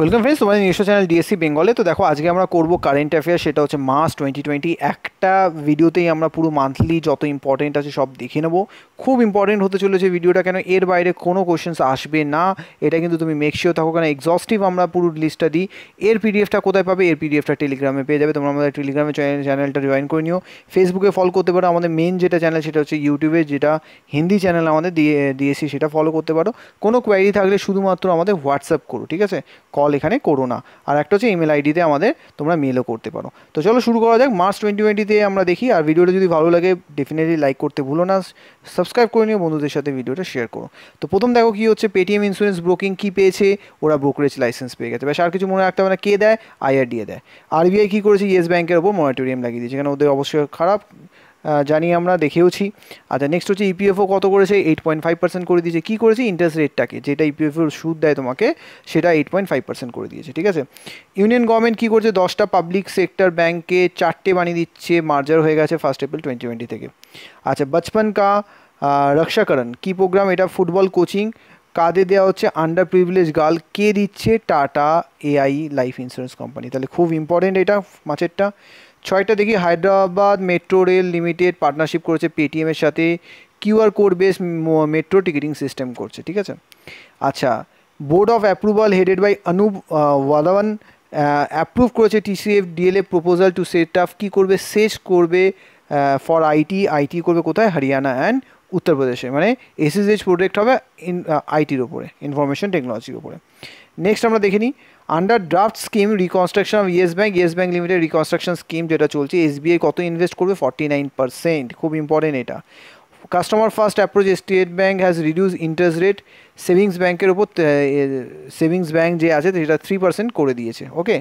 Welcome friends তোমাদের নিজস্ব channel DSC বেঙ্গলে তো দেখো, আজকে আমরা করব কারেন্ট অ্যাফেয়ার সেটা হচ্ছে মাস টোয়েন্টি টোয়েন্টি একটা ভিডিওতেই আমরা পুরো মান্থলি যত ইম্পর্টেন্ট আছে সব দেখে নেব। খুব ইম্পর্টেন্ট হতে চলেছে ভিডিওটা কেন? এর বাইরে কোনো কোশ্চেন্স আসবে না। এটা কিন্তু তুমি মেকশিও থাকো কেন? এক্সস্টিভ আমরা পুরো লিস্টটা দিই। এর পিডিএফটা কোথায় পাবে? এর পিডিএফটা টেলিগ্রামে পেয়ে যাবে। তোমরা আমাদের টেলিগ্রামে চ্যানেলটা জয়েন করে নিও। ফেসবুকে ফলো করতে পারো। আমাদের মেন যেটা চ্যানেল সেটা হচ্ছে ইউটিউবে যেটা হিন্দি চ্যানেল আমাদের দিয়ে, দিয়েছি, সেটা ফলো করতে পারো। কোনো কোয়ারি থাকলে শুধুমাত্র আমাদের হোয়াটসঅ্যাপ করো, ঠিক আছে? কল এখানে করো না। আর একটা হচ্ছে ইমেল আইডিতে আমাদের তোমরা মেলও করতে পারো। তো চলো শুরু করা যাক। মার্চ টোয়েন্টি টোয়েন্টিতে আমরা দেখি, আর ভিডিওটা যদি ভালো লাগে ডেফিনেটলি লাইক করতে ভুলো না সাবস্ক্রাইব করে নিয়ে বন্ধুদের সাথে ভিডিওটা শেয়ার করো। তো প্রথম দেখো কী হচ্ছে পেটিএম ইন্স্যুরেন্স ব্রোকিং কী পেয়েছে, ওরা ব্রোকারেজ লাইসেন্স পেয়ে গেছে। ব্যাস আর কিছু মনে রাখতে হবে না, কে দেয়? আইআরডিএ দেয়। আরবিআই কী করেছে? ইয়েস ব্যাঙ্কের ওপর মনিটোরিয়াম লাগিয়ে দিয়েছে। এখানে ওদের অবশ্যই খারাপ জানি আমরা দেখেওছি আচ্ছা নেক্সট হচ্ছে ইপিএফও কত করেছে? এইট পয়েন্ট ফাইভ পার্সেন্ট করে দিয়েছে। কী করেছে? ইন্টারেস্ট রেটটাকে যেটা ইপিএফওর সুদ দেয় তোমাকে, সেটা এইট পয়েন্ট ফাইভ পার্সেন্ট করে দিয়েছে, ঠিক আছে? ইউনিয়ন গভর্নমেন্ট কী করছে? দশটা পাবলিক সেক্টর ব্যাংকে চারটে বানিয়ে দিচ্ছে। মার্জার হয়ে গেছে ফার্স্ট এপ্রিল টোয়েন্টি টোয়েন্টি থেকে। আচ্ছা বচপন কা রক্ষাকরণ কী প্রোগ্রাম এটা ফুটবল কোচিং কাদের দেওয়া হচ্ছে? আন্ডার প্রিভিলেজ গার্ল কে দিচ্ছে? Tata AI life insurance company তাহলে খুব ইম্পর্টেন্ট এটা মাছেরটা। ছয়টা দেখি Hyderabad metro rail limited partnership করেছে পেটিএমের সাথে। QR code base metro ticketing system করছে, ঠিক আছে? আচ্ছা board of approval headed by Anup Wadhawan approve করেছে TCF DLA proposal to set up কী করবে? সেচ করবে ফর আইটি আইটি করবে কোথায়? হরিয়ানা অ্যান্ড উত্তরপ্রদেশে মানে এসএসএইচ প্রোডাক্ট হবে ইন আইটির ওপরে ইনফরমেশন টেকনোলজির ওপরে নেক্সট আমরা দেখে নিই under draft scheme reconstruction of yes bank yes bank limited reconstruction scheme যেটা চলছে এসবিআই কত ইনভেস্ট করবে? ফর্টি নাইন পার্সেন্ট খুব ইম্পর্টেন্ট এটা। Customer first approach state bank has reduce interest rate savings ব্যাঙ্কের ওপর সেভিংস ব্যাঙ্ক যে আছে, সেটা থ্রি পার্সেন্ট করে দিয়েছে okay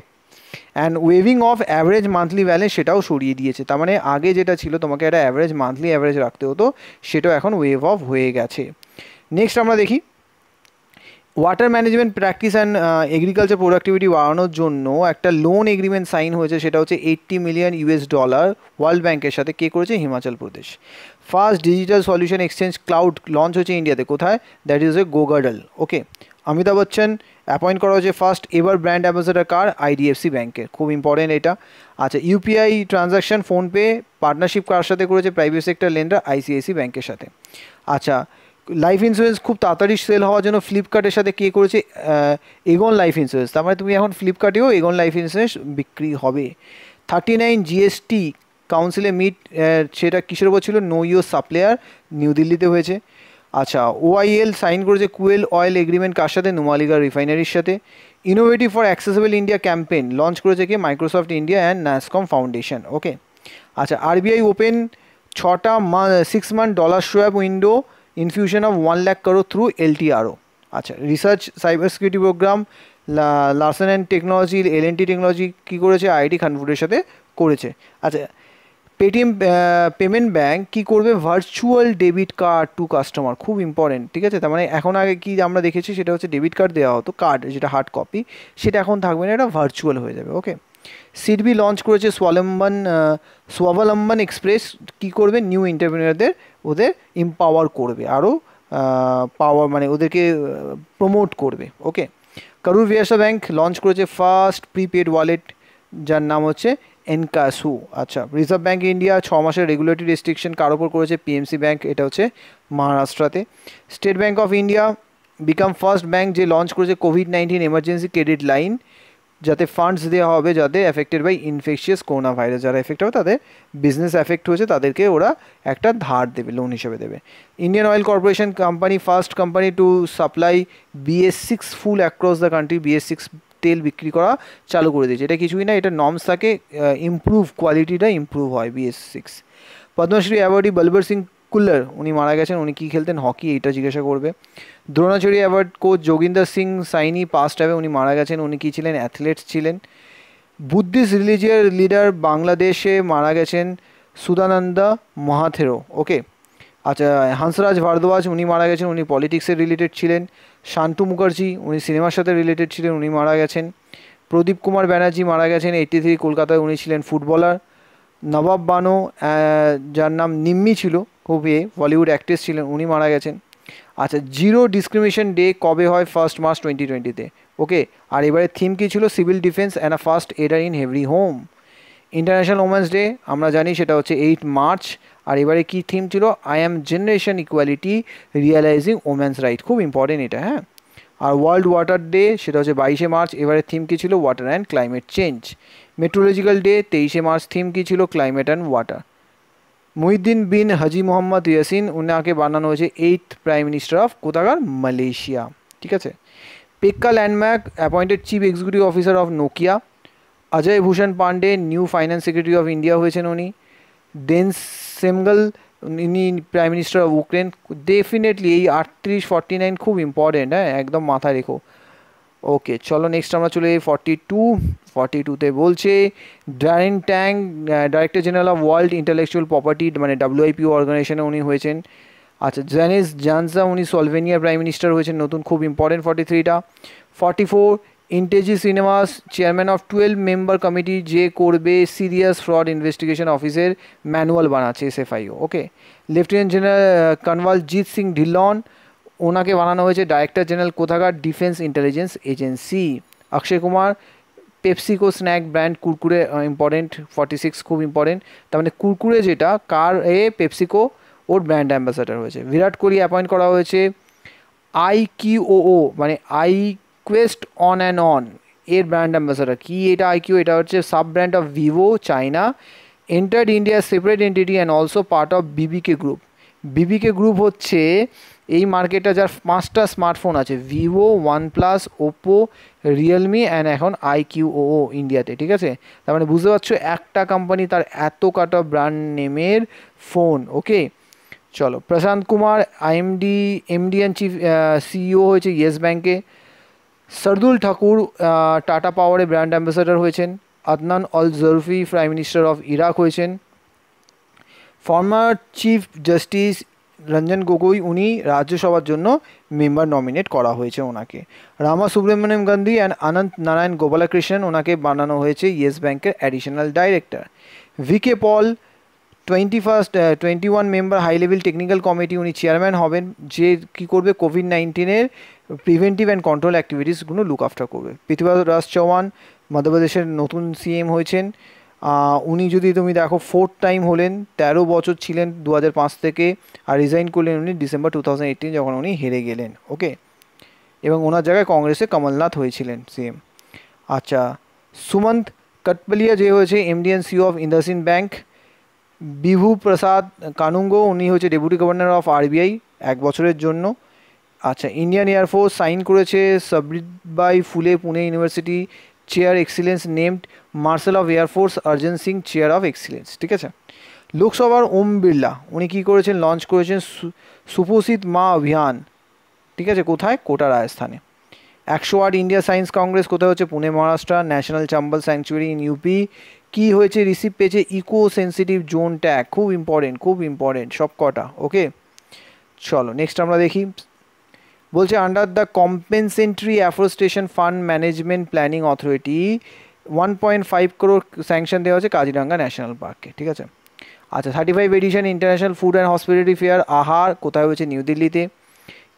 and waiving off average monthly balance সেটাও সরিয়ে দিয়েছে। তার মানে আগে যেটা ছিল তোমাকে একটা অ্যাভারেজ মান্থলি অ্যাভারেজ রাখতে হতো, সেটাও এখন ওয়েভ অফ হয়ে গেছে। নেক্সট আমরা দেখি water management practice and agriculture productivity বাড়ানোর জন্য একটা লোন এগ্রিমেন্ট সাইন হয়েছে, সেটা হচ্ছে eighty million US dollar world ব্যাংকের সাথে। কে করেছে? Himachal Pradesh. First digital solution exchange cloud launch হয়েছে ইন্ডিয়াতে কোথায়? দ্যাট ইজ এ গোগাডল ওকে অমিতাভ বচ্চন অ্যাপয়েন্ট করা হয়েছে ফার্স্ট এবার ব্র্যান্ড অ্যাম্বাসেডার কার আইডিএফসি ব্যাংকের খুব ইম্পর্টেন্ট এটা। আচ্ছা ইউপিআই ট্রানজাকশান ফোনপে পার্টনারশিপ কার সাথে করেছে? প্রাইভেট সেক্টর লেন্ডার আইসিআইসি ব্যাংকের সাথে। আচ্ছা লাইফ ইন্স্যুরেন্স খুব তাড়াতাড়ি সেল হওয়ার জন্য ফ্লিপকার্টের সাথে কে করেছে? এগন লাইফ ইন্স্যুরেন্স তার মানে তুমি এখন ফ্লিপকার্টেও এগন লাইফ ইন্স্যুরেন্স বিক্রি হবে। থার্টি নাইন জিএসটি কাউন্সিলে মিট সেটা কিসের ওপর ছিল? নো ইউর সাপ্লায়ার নিউ দিল্লিতে হয়েছে। আচ্ছা ওআইএল সাইন করেছে কুয়েল অয়েল এগ্রিমেন্ট কার সাথে? নুমালিগার রিফাইনারির সাথে। Innovative for accessible India campaign launch করেছে কি? Microsoft India and NASSCOM foundation okay আচ্ছা আরবিআই ওপেন ছটা six month dollar swap window infusion of one lakh crore through LTRO আচ্ছা research cyber security program Larsen and technology L N technology কী করেছে? IIT খানপুরের সাথে করেছে। আচ্ছা Paytm payment bank কী করবে? Virtual debit card to customer খুব important ঠিক আছে? তার মানে এখন আগে কি আমরা দেখেছি সেটা হচ্ছে ডেবিট কার্ড দেওয়া হতো কার্ড যেটা হার্ড কপি সেটা এখন থাকবে না, এটা ভার্চুয়াল হয়ে যাবে ওকে সিডবি লঞ্চ করেছে স্বাবলম্বন স্বাবলম্বন এক্সপ্রেস কী করবে? নিউ এন্টারপ্রিনারদের ওদের এম্পাওয়ার করবে, আরও পাওয়ার মানে ওদেরকে প্রমোট করবে okay Karur Vysya bank launch করেছে ফার্স্ট প্রিপেড ওয়ালেট যার নাম হচ্ছে এনকাসু। আচ্ছা রিজার্ভ ব্যাঙ্ক ইন্ডিয়া ছ মাসের রেগুলেটরি রেস্ট্রিকশন কার ওপর করেছে পিএমসি ব্যাঙ্ক এটা হচ্ছে মহারাষ্ট্রাতে state bank of India become first bank যে লঞ্চ করেছে covid nineteen emergency credit line যাতে ফান্ডস দেওয়া হবে, যাতে affected by infectious corona virus যারা এফেক্ট হবে, তাদের বিজনেস এফেক্ট হয়েছে, তাদেরকে ওরা একটা ধার দেবে লোন হিসেবে দেবে। Indian oil corporation company first company to supply BS six fuel across the country BS six তেল বিক্রি করা চালু করে দিয়েছে। এটা কিছুই না, এটা নর্মস থাকে ইমপ্রুভ কোয়ালিটিটা ইমপ্রুভ হয় BS six Padmashri awardee Balbir Singh Kullar, উনি মারা গেছেন, উনি কী খেলতেন? হকি, এইটা জিজ্ঞাসা করবে। Dronacharya award coach Yoginder Singh Saini past হবে উনি মারা গেছেন, উনি কী ছিলেন? অ্যাথলেটস ছিলেন। বুদ্ধিস্ট রিলিজিয়ার লিডার বাংলাদেশে মারা গেছেন সুদানন্দা মহাথেরো ওকে আচ্ছা হাঁসরাজ ভারদ্বাজ, উনি মারা গেছেন, উনি পলিটিক্সের রিলেটেড ছিলেন। শান্তু মুখার্জি, উনি সিনেমার সাথে রিলেটেড ছিলেন, উনি মারা গেছেন। প্রদীপ কুমার ব্যানার্জি মারা গেছেন এইটি থ্রি কলকাতায় উনি ছিলেন ফুটবলার নবাব বানো যার নাম নিম্মি ছিল খুব এ বলিউড অ্যাক্ট্রেস ছিলেন, উনি মারা গেছেন। আচ্ছা জিরো ডিসক্রিমিনেশন ডে কবে হয় ফার্স্ট মার্চ টোয়েন্টি টোয়েন্টিতে ওকে আর এবারে থিম কী ছিল? Civil defence and a first aider in every home international women's day আমরা জানি সেটা হচ্ছে এইট মার্চ আর এবারে কী থিম ছিল? I am generation equality realising women's right খুব ইম্পর্টেন্ট এটা হ্যাঁ? আর ওয়ার্ল্ড ওয়াটার ডে সেটা হচ্ছে বাইশে মার্চ, এবারে থিম কী ছিল? Water and climate change meteorological day তেইশে মার্চ থিম কী ছিল? Climate and water Muhyiddin bin Haji Mohammad Yassin উনাকে বানানো হয়েছে এইথ প্রাইম মিনিস্টার অফ কোথাকার? মালয়েশিয়া, ঠিক আছে? Pekka Lundmark appointed chief executive officer of Nokia Ajay Bhushan Pandey new finance secretary of India হয়েছেন উনি। দেন সেমগল ইনি prime minister of Ukraine definitely এই আটত্রিশ ফর্টি নাইন খুব ইম্পর্টেন্ট হ্যাঁ একদম মাথায় রেখো। ওকে চলো নেক্সট আমরা চলে যাই ফর্টি টু ফর্টি টুতে বলছে Daren Tang director general of world intellectual property মানে ডাব্লিউআইপিও অর্গানাইজেশনে উনি হয়েছেন। আচ্ছা জানিস জানসা উনি সলভেনিয়ার প্রাইম মিনিস্টার হয়েছেন, নতুন খুব ইম্পর্টেন্ট ফর্টি থ্রিটা forty four ইন্টেজি cinemas chairman of twelve member committee যে করবে সিরিয়াস ফ্রড ইনভেস্টিগেশন অফিসের ম্যানুয়াল বানাচ্ছে S SFIO okay? Lieutenant general Kanwal Jit Singh Dhillon, ওনাকে বানানো হয়েছে ডাইরেক্টর জেনারেল কোথাকার defence intelligence agency Akshay Kumar PepsiCo snack brand Kurkure important forty six খুব important তার মানে কুরকুরে যেটা, কার এ পেপসিকো ওর ব্র্যান্ড অ্যাম্বাসাডার হয়েছে। বিরাট কোহলি অ্যাপয়েন্ট করা হয়েছে আই কিউও মানে I quest on and on এর ব্র্যান্ড অ্যাম্বাসাডার কী? এটা আইকিউ এটা হচ্ছে sub brand of Vivo China entered India separate entity and also part of BBK group BBK group হচ্ছে এই মার্কেটটা যার পাঁচটা স্মার্টফোন আছে Vivo OnePlus Oppo Realme and এখন আইকিউও ইন্ডিয়াতে ঠিক আছে? তার মানে বুঝতে পারছ একটা কোম্পানি তার এত কাটা ব্র্যান্ড নেমের ফোন ওকে চলো, Prashant Kumar IMD MD and chief CEO হয়েছে ইয়েস ব্যাঙ্কে সরদুল ঠাকুর টাটা পাওয়ারে ব্র্যান্ড অ্যাম্বাসাডার হয়েছেন। Adnan al Zurfi prime minister of Iraq হয়েছেন। Former chief justice Ranjan Gogoi উনি রাজ্যসভার জন্য মেম্বার নমিনেট করা হয়েছে ওনাকে। রামা সুব্রমণ্যম গান্ধী অ্যান্ড আনন্ত নারায়ণ গোপালাকৃষ্ণন ওনাকে বানানো হয়েছে ইয়েস ব্যাংকের additional director VK Paul twenty first twenty one member high level technical committee উনি চেয়ারম্যান হবেন। যে কী করবে কোভিড নাইন্টিনের প্রিভেন্টিভ অ্যান্ড কন্ট্রোল অ্যাক্টিভিটিসগুলো লুক আফটার করবে। পৃথিবীরাজ রাজ চৌহান, মধ্যপ্রদেশের নতুন সিএম হয়েছেন। উনি যদি তুমি দেখো ফোর্থ টাইম হলেন, তেরো বছর ছিলেন দু থেকে, আর রিজাইন করলেন উনি ডিসেম্বর টু যখন উনি হেরে গেলেন ওকে এবং ওনার জায়গায় কংগ্রেসে কমলনাথ হয়েছিলেন সিএম আচ্ছা সুমন্ত কটপলিয়া যে হয়েছে MD and CEO of IndusInd bank Bibhu Prasad Kanungo, উনি হয়েছে ডেপুটি গভর্নর অফ আরবিআই এক বছরের জন্য। আচ্ছা ইন্ডিয়ান এয়ারফোর্স সাইন করেছে Savitribai Phule Pune university chair excellence named marshal of air force Arjan Singh chair of excellence ঠিক আছে? লোকসভার ওম বিড়লা উনি কী করেছেন? লঞ্চ করেছেন সুপোষিত মা অভিযান ঠিক আছে? কোথায়? কোটা রাজস্থানে। একশো আট ইন্ডিয়া সায়েন্স কংগ্রেস কোথায় হচ্ছে? Pune Maharashtra national Chambal sanctuary in UP কী হয়েছে? রিসিভ পেয়েছে ইকো সেন্সিটিভ জোন ট্যাগ খুব ইম্পর্টেন্ট খুব ইম্পর্টেন্ট সব কটা ওকে চলো নেক্সট আমরা দেখি বলছে under the compensatory afforestation fund management planning authority one point five crore sanction দেওয়া হচ্ছে কাজিরাঙ্গা ন্যাশনাল পার্কে ঠিক আছে? আচ্ছা thirty five edition international food and hospitality fair Aahar, কোথায় হয়েছে? নিউ দিল্লিতে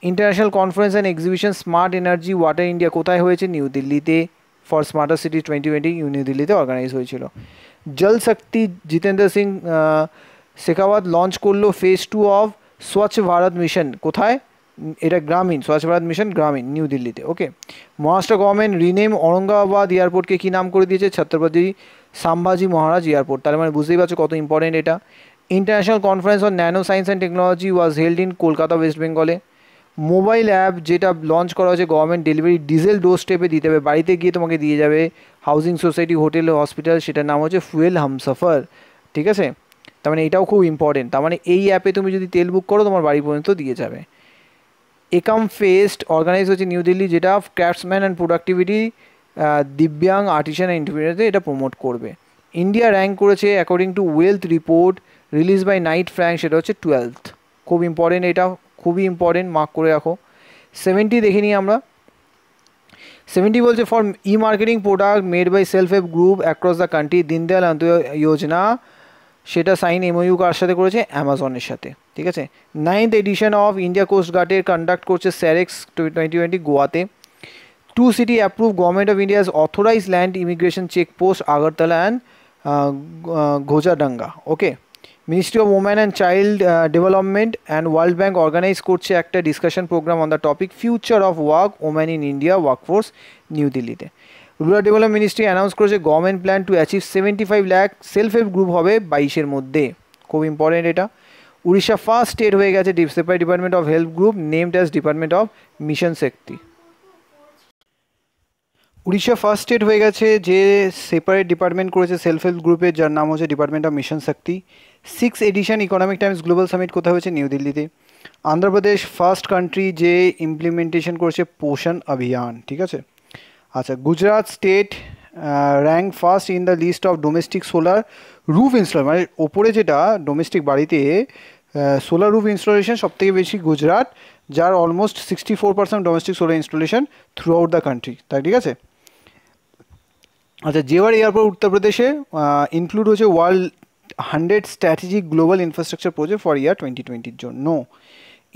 international conference and exhibition smart energy water India কোথায় হয়েছে? নিউ দিল্লিতে for smarter city twenty twenty new দিল্লিতে অর্গানাইজ হয়েছিল। জল শক্তি জিতেন্দ্র সিং শেখাওয়াত লঞ্চ করল ফেজ টু অফ স্বচ্ছ ভারত মিশন কোথায়? এটা গ্রামীণ স্বচ্ছ ভারত মিশন গ্রামীণ নিউ দিল্লিতে okay Maharashtra government rename Aurangabad এয়ারপোর্টকে কী নাম করে দিয়েছে? ছত্রপতি সাম্ভাজি মহারাজ এয়ারপোর্ট তার মানে বুঝতেই পারছ কত ইম্পর্টেন্ট এটা। International conference on nano science and technology was held in Kolkata west বেঙ্গলে মোবাইল অ্যাপ যেটা লঞ্চ করা হয়েছে গভর্নমেন্ট ডেলিভারি ডিজেল ডোর স্টেপে দিতে হবে। বাড়িতে গিয়ে তোমাকে দিয়ে যাবে। হাউজিং সোসাইটি হোটেল হসপিটাল সেটার নাম হচ্ছে ফুয়েল হামসফার ঠিক আছে? তার মানে এটাও খুব ইম্পর্টেন্ট তার মানে এই অ্যাপে তুমি যদি তেল বুক করো, তোমার বাড়ি পর্যন্ত দিয়ে যাবে। একাম ফেস্ট অর্গানাইজ হচ্ছে নিউ দিল্লি যেটা ক্রাফটসম্যান অ্যান্ড প্রোডাক্টিভিটি দিব্যাং আর্টিশিয়ান এন্টারপ্রিনারদের এটা প্রমোট করবে। ইন্ডিয়া র্যাঙ্ক করেছে according to wealth report release by Knight Frank সেটা হচ্ছে টুয়েলথ খুব ইম্পর্টেন্ট এটা, খুবই ইম্পর্টেন্ট মার্ক করে রাখো। সেভেন্টি দেখে নিই আমরা। সেভেন্টি বলছে for e marketing product made by self help group across the country Deendayal Antyodaya Yojana সেটা সাইন এমওইউ কার সাথে করেছে? অ্যামাজনের সাথে। ঠিক আছে? Ninth edition of India coast গার্ডের কন্ডাক্ট করছে স্যারেক্স টোয়েন্টি টোয়েন্টি গোয়াতে। Two city approve government of India's authorise land immigration checkpost Agartala and Ghojadanga okay ministry of woman and child development and world bank organise করছে একটা discussion programme on the topic future of work woman in India workforce new দিল্লিতে rural development ministry announce করেছে government plan to achieve seventy five lakh self help group হবে বাইশের মধ্যে। খুব important এটা। Orissa first state হয়ে গেছে separate department of health group named as department of mission Shakti Odisha first state হয়ে গেছে যে সেপারেট ডিপার্টমেন্ট করেছে সেলফ হেল্প গ্রুপের যার নাম হচ্ছে department of mission Shakti six edition Economic Times global summit কোথায় হয়েছে? নিউ দিল্লিতে আন্ধ্রপ্রদেশ ফার্স্ট কান্ট্রি যে ইমপ্লিমেন্টেশন করেছে পোষণ অভিযান, ঠিক আছে? আচ্ছা Gujarat state rank first in the list of domestic solar roof install মানে ওপরে যেটা ডোমেস্টিক বাড়িতে সোলার রুফ ইনস্টলেশন সবথেকে বেশি গুজরাট, যার almost sixty four percent domestic solar installation throughout the country তাই ঠিক আছে? আচ্ছা জেওয়ার এয়ারপোর্ট উত্তরপ্রদেশে ইনক্লুড হচ্ছে world hundred strategic global infrastructure project for year twenty টোয়েন্টির জন্য।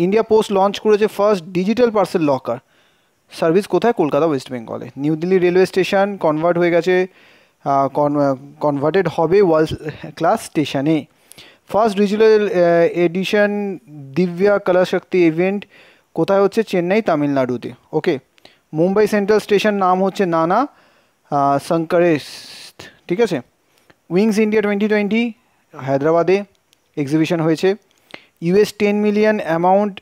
ইন্ডিয়া পোস্ট লঞ্চ করেছে first digital parcel locker service কোথায়? কলকাতা ওয়েস্ট বেঙ্গলে new Delhi railway station convert হয়ে গেছে কনভার্টেড হবে ওয়ার্ল্ড ক্লাস স্টেশনে first digital edition Divya Kalashakti event কোথায় হচ্ছে? চেন্নাই তামিলনাড়ুতে ওকে মুম্বাই সেন্ট্রাল স্টেশন নাম হচ্ছে নানা শঙ্করেশ ঠিক আছে? উইংস ইন্ডিয়া টোয়েন্টি টোয়েন্টি হায়দ্রাবাদে এক্সিবিশন হয়েছে। US ten million amount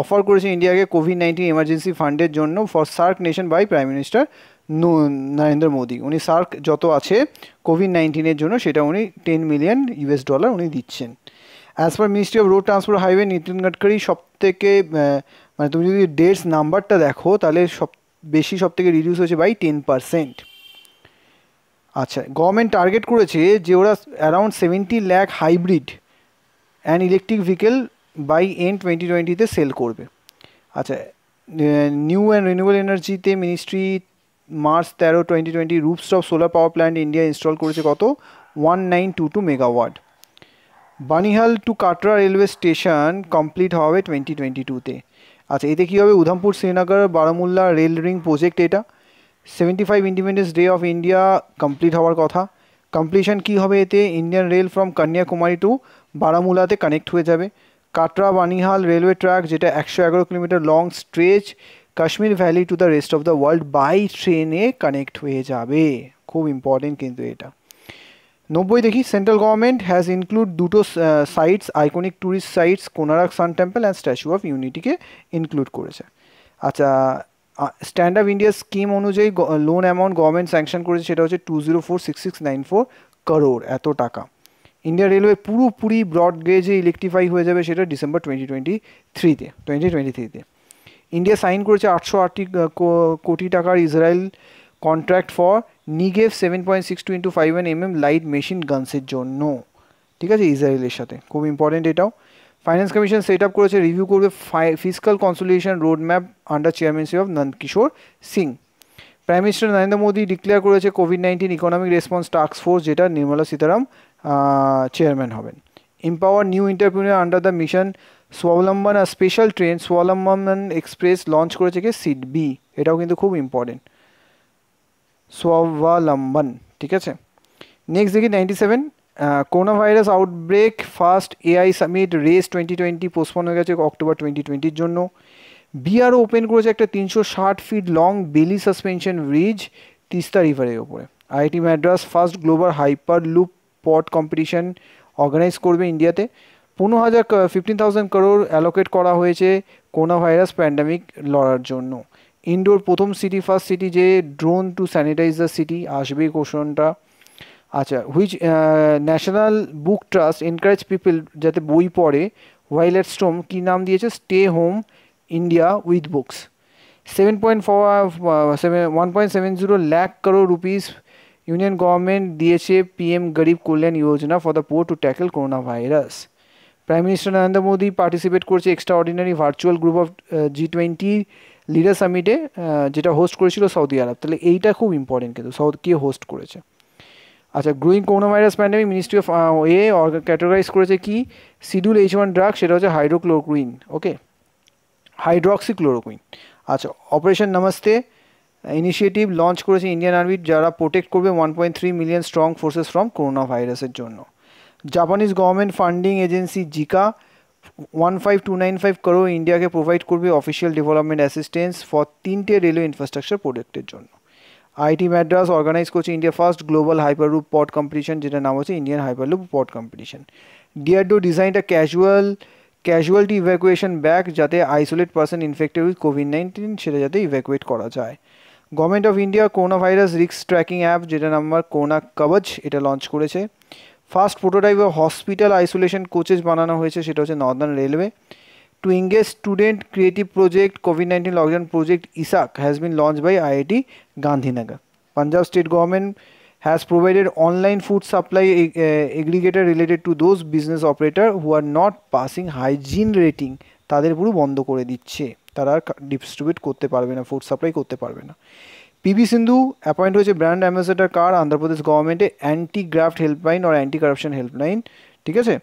offer করেছে ইন্ডিয়াকে কোভিড নাইন্টিন এমার্জেন্সি ফান্ডের জন্য for SAARC nation by prime minister Narendra Modi. উনি সার্ক যত আছে কোভিড নাইন্টিনের জন্য সেটা উনি টেন মিলিয়ন ইউএস ডলার উনি দিচ্ছেন। As per ministry of road transport highway Nitin Gadkari সব থেকে মানে তুমি যদি ডেটস নাম্বারটা দেখো, তাহলে সব বেশি সব থেকে রিডিউস হয়েছে বাই টেন পারসেন্ট আচ্ছা গভর্নমেন্ট টার্গেট করেছে যে ওরা around seventy lakh hybrid and electric vehicle by N twenty টোয়েন্টিতে সেল করবে। আচ্ছা নিউ অ্যান্ড রিনিউয়েবল এনার্জিতে মিনিস্ট্রি মার্চ তেরো twenty twenty rooftop solar power plant India install করেছে কত? One nine two two megawatt Banihal to Katra railway station complete হবে twenty twenty টুতে আচ্ছা এতে কী হবে? Udhampur, Srinagar, Baramulla rail ring project এটা। Seventy five independence day of India complete হওয়ার কথা। কমপ্লিশন কী হবে এতে? Indian rail from Kanyakumari to বারামুলাতে connect হয়ে যাবে। কাটরা বানিহাল রেলওয়ে ট্র্যাক, যেটা একশো এগারো kilometre long stretch Kashmir valley to the rest of the world by ট্রেনে কানেক্ট হয়ে যাবে। খুব ইম্পর্টেন্ট কিন্তু এটা। নব্বই দেখি সেন্ট্রাল গভর্নমেন্ট হ্যাজ ইনক্লুড দুটো sites iconic tourist sites Konark sun temple and statue of ইউনিটিকে include করেছে। আচ্ছা স্ট্যান্ড আপ ইন্ডিয়া স্কিম অনুযায়ী লোন অ্যামাউন্ট গভর্নমেন্ট স্যাংশন করেছে, সেটা হচ্ছে two zero four six six nine four crore এত টাকা। India railway পুরোপুরি ব্রড গেজে ইলেকট্রিফাই হয়ে যাবে সেটা ডিসেম্বর টোয়েন্টি টোয়েন্টি থ্রিতে টোয়েন্টি টোয়েন্টি থ্রিতে ইন্ডিয়া সাইন করেছে আটশো আটটি কোটি টাকার Israel contract for Negev seven point six two into five M M light machine গানসের জন্য। ঠিক আছে? ইসরায়েলের সাথে। খুব ইম্পর্টেন্ট এটাও। ফাইন্যান্স কমিশন সেট আপ করেছে রিভিউ করবে physical consolidation road map under chairmanship of Nandkishore Singh prime minister Narendra Modi declare করেছে COVID nineteen economic response task force যেটা নির্মলা সীতারাম চেয়ারম্যান হবেন। Empower new entrepreneur under the mission Swavalamban R special train Swavalamban express launch করেছে কি? সিট বি এটাও কিন্তু খুব ইম্পর্টেন্ট স্বাবলম্বন ঠিক আছে? নেক্সট দেখি ninety seven corona virus outbreak first AI summit RAISE twenty twenty postpone হয়ে গেছে অক্টোবর টোয়েন্টি টোয়েন্টির জন্য। বিআরও ওপেন করেছে একটা তিনশো ষাট feet long Bailey suspension bridge Teesta রিভারের ওপরে IIT Madras first global hyper loop pod competition organise করবে ইন্ডিয়াতে পনেরো হাজার ফিফটিন থাউজেন্ড করোড় অ্যালোকেট করা হয়েছে করোনা ভাইরাস প্যান্ডামিক লড়ার জন্য। ইনডোর প্রথম সিটি ফার্স্ট সিটি যে drone to sanitise the city আসবে কোশনটা আচ্ছা which national book trust encourage people যাতে বই পড়ে ওয়াইল এট স্টোম কী নাম দিয়েছে? Stay home India with books seven point four seven one point seven zero lakh crore rupees union government দিয়েছে PM Garib Kalyan Yojana for the poor to tackle corona virus prime minister Narendra Modi participate করছে extraordinary virtual group of G twenty leader সামিটে যেটা host করেছিল Saudi আরব তাহলে এইটা খুব important কিন্তু south কে host করেছে। আচ্ছা growing corona virus pandemic ministry of a categorise করেছে কি? সিডিউল এইচ ওয়ান ড্রাগ সেটা হচ্ছে হাইড্রোক্লোরকুইন ওকে হাইড্রক্সি ক্লোরোকুইন আচ্ছা অপারেশন নমস্তে ইনিশিয়েটিভ লঞ্চ করেছে ইন্ডিয়ান আর্মি, যারা প্রোটেক্ট করবে one point three million strong forces from corona ভাইরাসের জন্য। Japanese government funding agency JICA one five two nine five crore ইন্ডিয়াকে provide করবে অফিসিয়াল ডেভেলপমেন্ট অ্যাসিস্ট্যান্স ফর তিনটে railway infrastructure প্রোজেক্টের জন্য। আইটি ম্যাড্রাস অর্গানাইজ করছে India first global hyperloop pod competition যেটা নাম হচ্ছে Indian hyper hyperloop pod competition DRDO ডিজাইনটা ক্যাজুয়াল ক্যাজুয়ালিটি ইভ্যাকুয়েশন ব্যাক যাতে isolate person infected with COVID nineteen সেটা যাতে ইভ্যাকুয়েট করা যায়। Government of India corona virus রিক্স ট্র্যাকিং অ্যাপ যেটা নাম্বার করোনা কবচ এটা লঞ্চ করেছে। First prototype hospital isolation coaches বানানো হয়েছে সেটা হচ্ছে northern railway to engage student creative project COVID nineteen lockdown project Ishaq has been launch by IIT Gandhinagar Punjab state government has provided online food supply uh, aggregator related to those business operator not passing hygiene rating তাদের পুরো বন্ধ করে দিচ্ছে। তারা আর distribute করতে পারবে না food supply করতে পারবে না। পিভি সিন্ধু অ্যাপয়েন্ট হয়েছে ব্র্যান্ড অ্যাম্বাসেডার কার আন্ধ্রপ্রদেশ গভর্নমেন্টে অ্যান্টি গ্রাফট হেল্পলাইন আর অ্যান্টি কারাপশন হেল্পলাইন ঠিক আছে?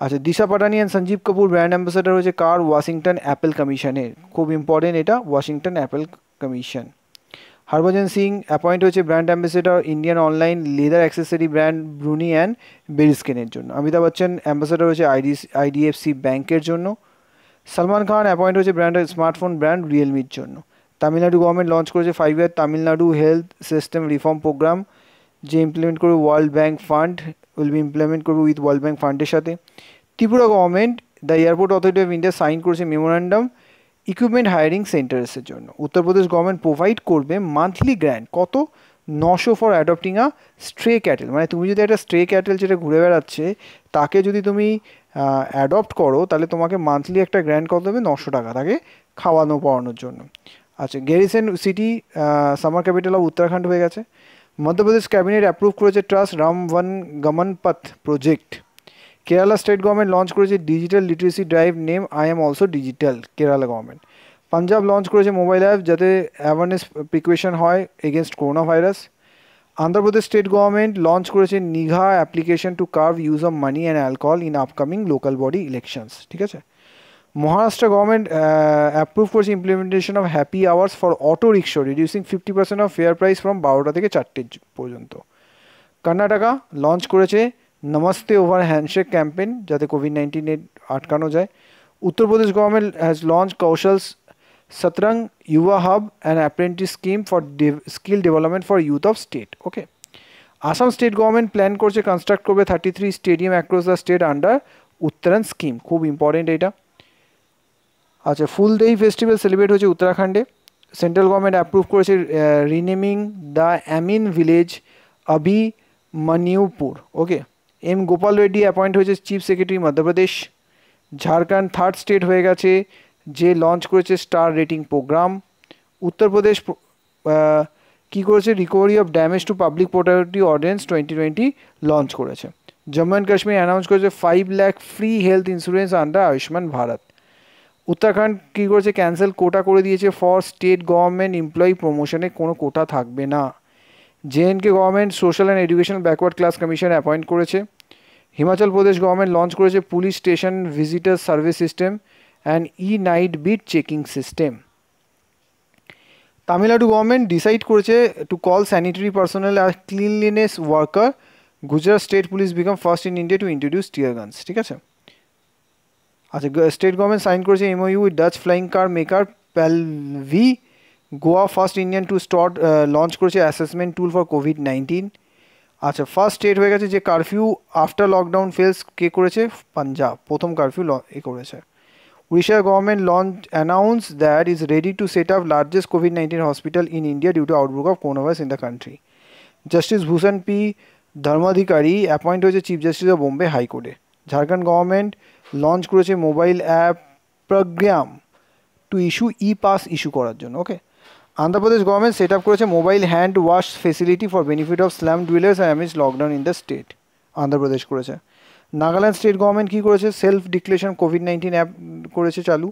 আচ্ছা Disha Patani and Sanjeev Kapoor brand ambassador হয়েছে কার ওয়াশিংটন অ্যাপেল কমিশনের খুব ইম্পর্টেন্ট এটা Washington apple commission Harbhajan Singh appoint হয়েছে brand ambassador Indian online leather accessory brand ব্রুনি and বেরিস্কেনের জন্য। অমিতাভ বচ্চন অ্যাম্বাসেডার হয়েছে আইডি আইডিএফসি ব্যাংকের জন্য। সলমান খান অ্যাপয়েন্ট হয়েছে ব্র্যান্ড স্মার্টফোন ব্র্যান্ড রিয়েলমির জন্য। তামিলনাড়ু গভর্নমেন্ট লঞ্চ করেছে five year Tamil Nadu health system reform programme যে ইমপ্লিমেন্ট করবে world bank fund will be implement করবে উইথ ওয়ার্ল্ড ব্যাঙ্ক ফান্ডের সাথে। Tripura government the airport authority of India sign করেছে memorandum equipment hiring সেন্টার্সের জন্য। Uttar Pradesh government provide করবে monthly grant কত? নশো for adopting a stray cattle মানে তুমি যদি একটা স্ট্রে ক্যাটেল যেটা ঘুরে বেড়াচ্ছে, তাকে যদি তুমি অ্যাডপ্ট করো, তাহলে তোমাকে মান্থলি একটা গ্র্যান্ড কত দেবে? নশো টাকা, তাকে খাওয়ানো, পড়ানোর জন্য। আচ্ছা Gairsain city summer capital of Uttarakhand হয়ে গেছে। মধ্যপ্রদেশ ক্যাবিনেট অ্যাপ্রুভ করেছে trust Ram Van Gaman Path project Kerala state government launch করেছে digital literacy drive name I am also digital Kerala government Punjab launch করেছে মোবাইল অ্যাপ যাতে awareness precaution হয় against corona virus Andhra Pradesh state government launch করেছে Nigha application to curb use of money and alcohol in upcoming local body elections ঠিক আছে? Maharashtra government approve করেছে implementation of happy hours for auto rickshaw reducing fifty percent of fare price from বারোটা থেকে চারটে পর্যন্ত। Karnataka launch করেছে namaste over handshake campaign যাতে covid নাইন্টিনের আটকানো যায়। Uttar Pradesh government has launch Kaushal Satrang Yuva hub and apprentice scheme for skill development for youth of state okay Assam state government plan করছে কনস্ট্রাক্ট করবে thirty three stadium across the state under Uttarayan scheme খুব important এটা। আচ্ছা Phool Dei festival celebrate হচ্ছে উত্তরাখণ্ডে। Central government approve করেছে renaming the amine village আবি Manipur okay M Gopal Reddy appoint হয়েছে chief secretary Madhya Pradesh Jharkhand third state হয়ে গেছে। যে লঞ্চ করেছে স্টার রেটিং প্রোগ্রাম উত্তরপ্রদেশ কী করেছে? Recovery of damage to public property ordinance twenty twenty launch করেছে। Jammu and Kashmir announce করেছে five lakh free health insurance under Ayushman Bharat Uttarakhand কী করেছে? Cancel quota করে দিয়েছে ফর স্টেট গভর্নমেন্ট এমপ্লয়ি প্রমোশনে কোনো কোটা থাকবে না। J and K government social and education backward class commission appoint করেছে। হিমাচল প্রদেশ গভর্নমেন্ট লঞ্চ করেছে police station visitor service system and e night beat checking system Tamil Nadu government decide করেছে to call sanitary personal R cleanliness worker Gujarat state police become first in India to introduce tear guns ঠিক আছে? আচ্ছা state government sign করেছে MOU with Dutch flying car maker PAL V Goa first Indian to state launch করেছে assessment tool for covid nineteen আচ্ছা first state হয়ে গেছে যে curfew after lockdown fails কে করেছে? পাঞ্জাব প্রথম কারফিউ এ করেছে। Government launch announce that is ready to set up largest covid nineteen hospital in India due to outbreak of coronavirus in the country justice Bhushan P Dharmadhikari appoint হয়েছে chief justice of Bombay হাইকোর্টে Jharkhand government launch করেছে mobile app program to issue e pass issue করার জন্য okay Andhra Pradesh government set up করেছে mobile hand wash facility for benefit of slum dwellers amid lockdown in the state Andhra Pradesh করেছে। Nagaland state government কী করেছে? Self declaration covid nineteen app করেছে চালু।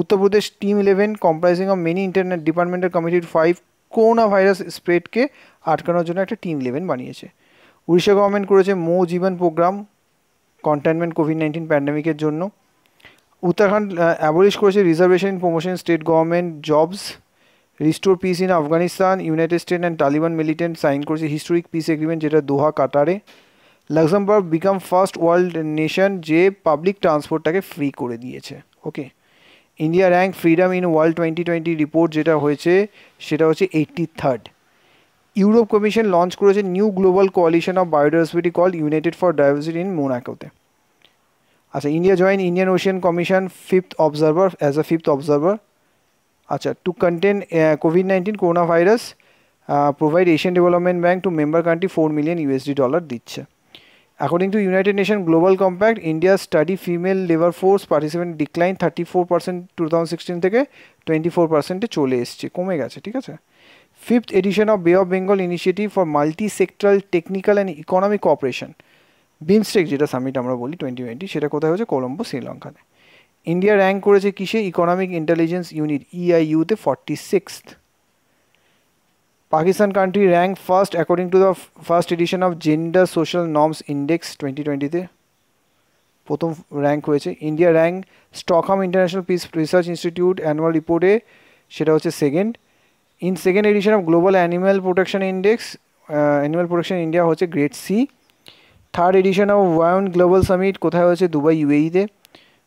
Uttar Pradesh team eleven comprising of many internet departmental কমিটির five corona virus স্প্রেডকে আটকানোর জন্য একটা টিম ইলেভেন বানিয়েছে। উড়িষ্যা গভর্নমেন্ট করেছে Mo Jeevan program containment covid nineteen প্যান্ডামিকের জন্য। উত্তরাখণ্ড অ্যাবলিশ করেছে reservation promotion state government jobs restore peace in Afghanistan united state and Taliban militant sign করেছে। হিস্টোরিক পিস এগ্রিমেন্ট যেটা Doha কাটারে Luxembourg become first world nation যে public ট্রান্সপোর্টটাকে free করে দিয়েছে okay India rank freedom in world twenty twenty report যেটা হয়েছে, সেটা হচ্ছে eighty third Europe commission launch করেছে new global coalition of biodiversity call united for diversity in মোনাকোতে আচ্ছা India join Indian ocean commission fifth observer as a fifth observer আচ্ছা to contain covid nineteen corona virus provide Asian development bank to member country four million USD dollar দিচ্ছে। Global compact India study female labour force participant decline thirty four percent two thousand sixteen থেকে twenty four পার্সেন্টে চলে এসছে, কমে গেছে, ঠিক আছে? Fifth edition of bay of Bengal initiative for multi sectoral technical and economic cooperation BIMSTEC যেটা summit আমরা বলি টোয়েন্টি টোয়েন্টি সেটা কোথায় হচ্ছে কলম্বো শ্রীলঙ্কাতে ইন্ডিয়া র্যাঙ্ক করেছে কিসে? Economic intelligence unit ইআইইউতে forty sixth Pakistan country rank first according to the first edition of gender social norms index twenty টোয়েন্টিতে প্রথম র্যাঙ্ক হয়েছে। India rank Stockholm international peace research institute annual রিপোর্টে সেটা হচ্ছে second in second edition of global animal protection index animal protection India হচ্ছে grade C third edition of one global summit কোথায় হচ্ছে Dubai ইউএইতে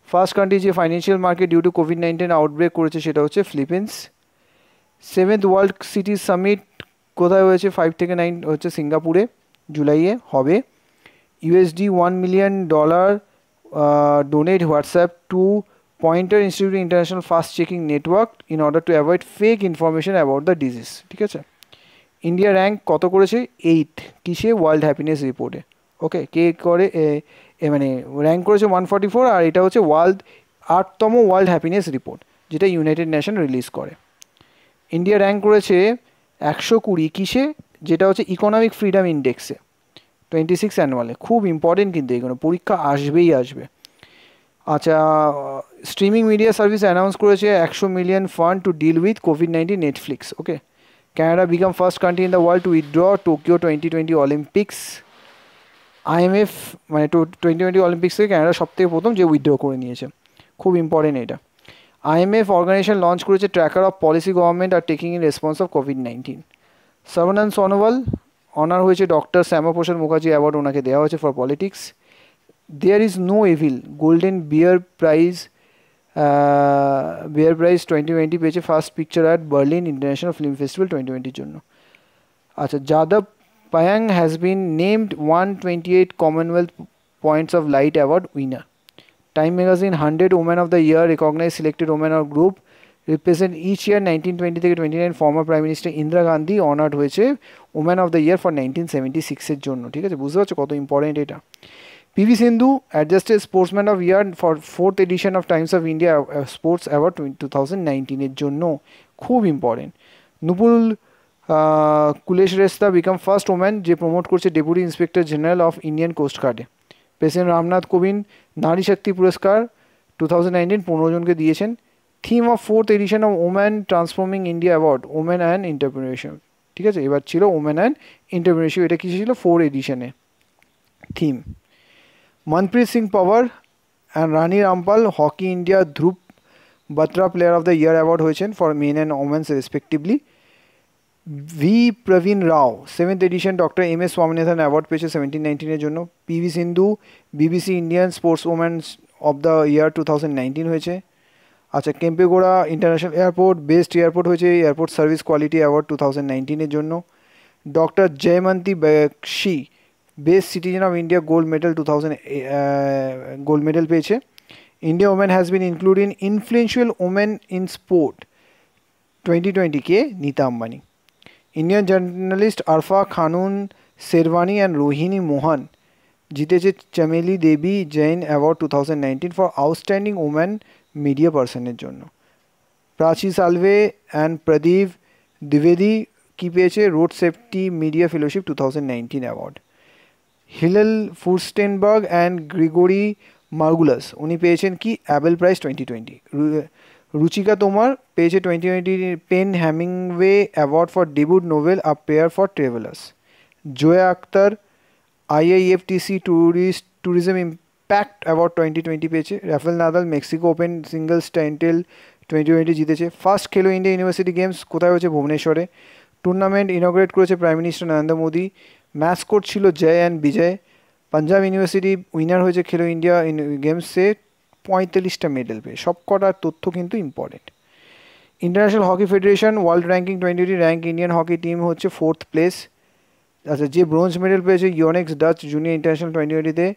ফার্স্ট কান্ট্রি যে financial market due to covid nineteen outbreak করেছে, সেটা হচ্ছে Philippines seventh world city summit কোথায় হয়েছে? ফাইভ থেকে নাইন হচ্ছে সিঙ্গাপুরে, জুলাইয়ে হবে। USD one million dollar donate WhatsApp to Poynter institute international fast checking network in order to avoid fake information about the disease ঠিক আছে? ইন্ডিয়া র্যাঙ্ক কত করেছে? এইট কিসে? ওয়ার্ল্ড হ্যাপিনেস রিপোর্টে ওকে কে করে? মানে র্যাঙ্ক করেছে ওয়ান ফর্টি ফোর আর এটা হচ্ছে ওয়ার্ল্ড আটতম ওয়ার্ল্ড হ্যাপিনেস রিপোর্ট যেটা ইউনাইটেড নেশন রিলিজ করে। ইন্ডিয়া র্যাঙ্ক করেছে একশো কুড়ি কিসে, যেটা হচ্ছে ইকোনমিক ফ্রিডম ইন্ডেক্সে টোয়েন্টি সিক্স অ্যানুয়ালে খুব ইম্পর্টেন্ট কিন্তু এগুলো, পরীক্ষা আসবেই আসবে। আচ্ছা স্ট্রিমিং মিডিয়া সার্ভিস অ্যানাউন্স করেছে একশো million fund to deal with covid nineteen Netflix okay Canada become first country in the world to withdraw Tokyo twenty twenty Olympics IMF মানে টোয়েন্টি টোয়েন্টি অলিম্পিক্স থেকে ক্যানাডা সব থেকে প্রথম যে withdraw করে নিয়েছে। খুব ইম্পর্টেন্ট এটা। আইএমএফ অর্গানাইজেশন লঞ্চ করেছে tracker of policy government are taking in response of covid nineteen Sarbananda Sonowal honour হয়েছে ডক্টর শ্যামাপ্রসাদ মুখার্জি অ্যাওয়ার্ড ওনাকে দেওয়া হয়েছে for politics there is no evil golden bear prize bear prize twenty twenty পেয়েছে first picture at Berlin international film festival twenty টোয়েন্টির জন্য আচ্ছা Yadav Payeng has been named one twenty eight commonwealth points of light award winner time magazine hundred women of the year recognise selected women or group represent each year nineteen twenty থেকে twenty nine former prime minister Indira Gandhi honoured হয়েছে women of the year for nineteen seventy সিক্সের জন্য, ঠিক আছে? বুঝতে পারছ কত important এটা? PV Sindhu adjusted sportsman of year for fourth edition of Times of India sports award two thousand নাইনটিনের জন্য, খুব important Nupur Kulshrestha become first woman যে প্রমোট করছে deputy inspector general of Indian coast গার্ডে president Ramnath Kovind Nari Shakti Puraskar two thousand nineteen পনেরো জনকে দিয়েছেন। Theme of fourth edition of woman transforming India award women and entrepreneurship ঠিক আছে? এবার ছিল women and ইন্টারপ্রিনারশিপ এটা কিছু ছিল? Four এডিশনে theme Manpreet Singh power and Rani Rampal hockey India Dhruv Batra player of the year award হয়েছেন for men and women's respectively V Praveen Rao seventh edition doctor M S Swaminathan award পেয়েছে seventeen নাইনটিনের জন্য। PV Sindhu BBC Indian sports women's of the year two thousand nineteen হয়েছে। আচ্ছা Kempegowda international airport best airport হয়েছে airport service quality award two thousand নাইনটিনের জন্য। Doctor Jayamanti Baxi best citizen of India gold medal two thousand gold medal পেয়েছে। India women has been include in influential women in sport twenty twenty K Nita Ambani Indian journalist Arfa Khanum Sherwani and Rohini Mohan জিতেছে Chameli Devi Jain award two thousand nineteen for outstanding woman media পার্সনের জন্য। Prachi Salve and Pradeep দ্বিবেদী কি পেয়েছে road safety media fellowship two thousand nineteen award Hillel Furstenberg and Grigory Margulis উনি পেয়েছেন কি? Abel prize twenty twenty Ruchika Tomar পেয়েছে twenty twenty pen Hemingway award for debut novel a prayer for travellers Zoya Akhtar IIFTC tourist tourism impact award twenty twenty পেয়েছে। Rafael Nadal Mexico open singles title twenty twenty জিতেছে। First Khelo India university games কোথায় হয়েছে? ভুবনেশ্বরে। Tournament inaugurate করেছে prime minister Narendra Modi mascot ছিল Jay and Vijay. Punjab university winner হয়েছে Khelo India গেমসে পঁয়তাল্লিশটা মেডেল পেয়ে। সব কটার তথ্য কিন্তু important international hockey federation world ranking twenty rank Indian hockey team হচ্ছে ফোর্থ প্লেস আচ্ছা যে ব্রোঞ্জ মেডেল পেয়েছে Yonex Dutch junior international twenty টোয়েন্টিতে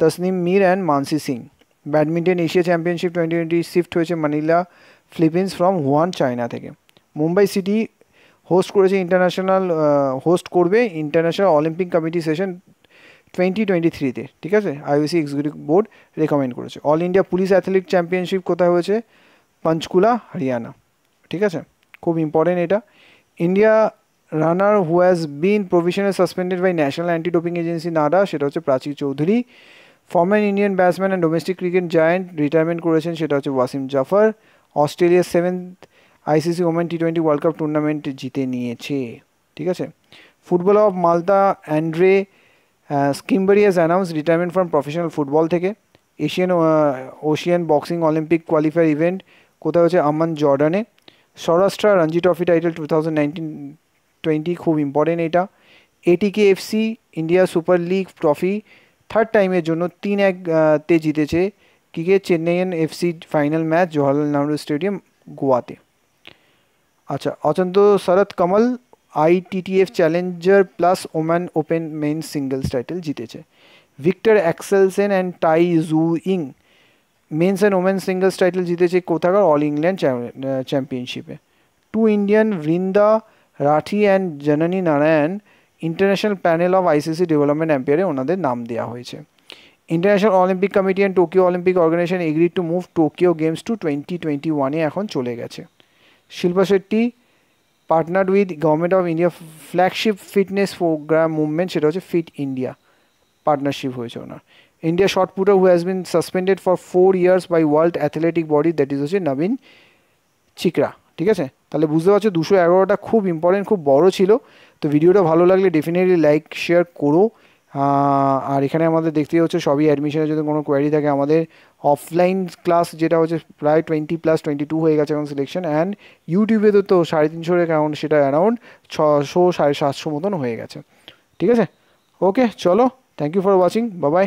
Tasnim Mir and Mansi Singh badminton Asia championship twenty twenty shift হয়েছে Manila Philippines from Wuhan China থেকে। Mumbai city host করেছে international host করবে international olympic committee session twenty twenty থ্রিতে ঠিক আছে? IOC executive board recommend করেছে। All India police athletic championship কোথায় হয়েছে? পঞ্চকুলা, হরিয়ানা, ঠিক আছে? খুব ইম্পর্টেন্ট এটা। India runner who has been provisional suspended by national anti doping agency NADA সেটা হচ্ছে Prachi Chaudhary. Former Indian batsman and domestic cricket giant retirement করেছেন, সেটা হচ্ছে ওয়াসিম জাফর। অস্ট্রেলিয়ার seventh ICC women T twenty world cup tournament জিতে নিয়েছে, ঠিক আছে? Football of Malta Andre Schembri has announce retirement from professional football থেকে। Asian Oceanian boxing Olympic qualifier event কোথায় হচ্ছে? আমান জর্ডানে। Saurashtra Ranji trophy title two thousand nineteen twenty খুব important এটা। ATK FC India super league trophy third টাইমের জন্য তিন এক তে জিতেছে। কিকে Chennaiyin FC final match Jawaharlal Nehru stadium গোয়াতে। আচ্ছা Achanta Sharath Kamal ITTF challenger plus Oman open men singles title জিতেছে। Victor Axelsen and Tai Tzu Ying men's and women's singles title জিতেছে কোথাকার? অল ইংল্যান্ড চ্যাম্পিয়নশিপে two Indian Vrinda Rathi and Janani Narayan international panel of ICC development অ্যাম্পিয়ারে ওনাদের নাম দেওয়া হয়েছে। International Olympic committee and Tokyo Olympic organisation agree to move Tokyo games to twenty twenty ওয়ানে এখন চলে গেছে। Shilpa Shetty partnered with government of India flagship fitness programme movement সেটা হচ্ছে ফিট ইন্ডিয়া পার্টনারশিপ হয়েছে ওনার। India shot putter who has been suspended for four years by world athletic body that is হচ্ছে নবীন চিকরা ঠিক আছে? তাহলে বুঝতে পারছ, দুশো এগারোটা খুব ইম্পর্টেন্ট খুব বড় ছিল। তো ভিডিওটা ভালো লাগলে ডেফিনেটলি লাইক শেয়ার করো। আর এখানে আমাদের দেখতেই হচ্ছে সবই অ্যাডমিশনের যদি কোনো কোয়ারি থাকে, আমাদের অফলাইন ক্লাস যেটা হচ্ছে প্রায় টোয়েন্টি প্লাস টোয়েন্টি টু হয়ে গেছে এখন সিলেকশন অ্যান্ড ইউটিউবে তো তো সাড়ে তিনশোর অ্যাকাউন্ট সেটা অ্যারাউন্ড ছশো, সাড়ে সাতশো মতন হয়ে গেছে। ঠিক আছে? ওকে চলো। থ্যাংক ইউ ফর ওয়াচিং বাবাই